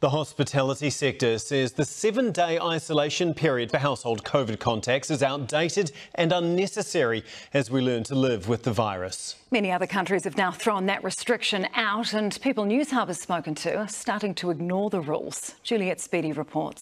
The hospitality sector says the seven day isolation period for household COVID contacts is outdated and unnecessary as we learn to live with the virus. Many other countries have now thrown that restriction out, and people Newshub has spoken to are starting to ignore the rules. Juliet Speedy reports.